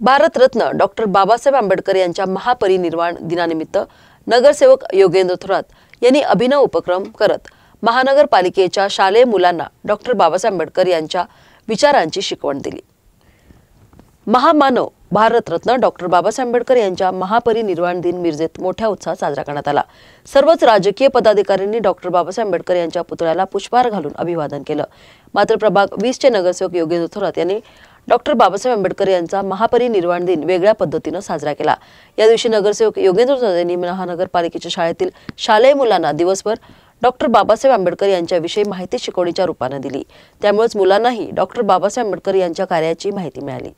Bharat Ratna doctor Babasaheb Ambedkar यांच्या महापरिनिर्वाण दिनानिमित्त नगरसेवक योगेंद्र थोरात यांनी अभिनव उपक्रम करत महानगरपालिकेच्या शालेय मुलांना डॉक्टर बाबासाहेब आंबेडकर यांच्या विचारांची शिकवण दिली. महामानव भारतरत्न डॉक्टर बाबासाहेब आंबेडकर यांच्या महापरिनिर्वाण दिन मिरजेत मोठ्या उत्साहात साजरा करण्यात आला. सर्वच राजकीय पदाधिकाऱ्यांनी डॉक्टर बाबासाहेब आंबेडकर यांच्या पुतळ्याला पुष्पहार घालून अभिवादन केलं. मात्र प्रभाग वीसचे नगरसेवक योगेंद्र थोरात यांनी डॉक्टर बाबासाहेब आंबेडकर यांचा महापरिनिर्वाण दिन वेगळ्या पद्धतीनं साजरा केला. या दिवशी नगरसेवक योगेंद्र थोरात यांनी महानगरपालिकेच्या शाळेतील शालेय मुलांना दिवसभर डॉक्टर बाबासाहेब आंबेडकर यांच्याविषयी माहिती शिकवणीच्या रूपानं दिली. त्यामुळेच मुलांनाही डॉक्टर बाबासाहेब आंबेडकर यांच्या कार्याची माहिती मिळाली.